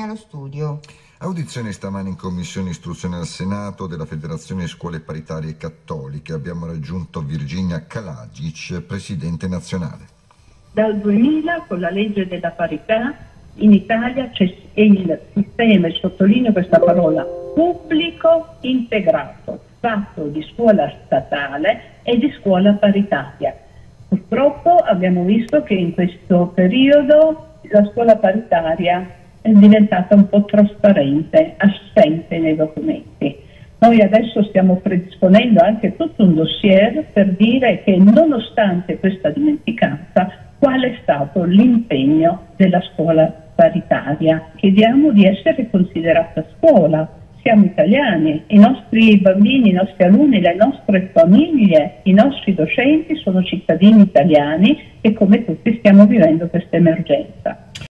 Mancini allo studio. Audizione stamani in Commissione Istruzione al Senato della Federazione Scuole Paritarie Cattoliche. Abbiamo raggiunto Virginia Kalagic, Presidente nazionale. Dal 2000, con la legge della parità, in Italia c'è il sistema, e sottolineo questa parola, pubblico integrato, fatto di scuola statale e di scuola paritaria. Purtroppo abbiamo visto che in questo periodo la scuola paritaria è diventata un po' trasparente, assente nei documenti. Noi adesso stiamo predisponendo anche tutto un dossier per dire che nonostante questa dimenticanza, qual è stato l'impegno della scuola paritaria? Chiediamo di essere considerata scuola, siamo italiani, i nostri bambini, i nostri alunni, le nostre famiglie, i nostri docenti sono cittadini italiani e come tutti stiamo vivendo questa emergenza.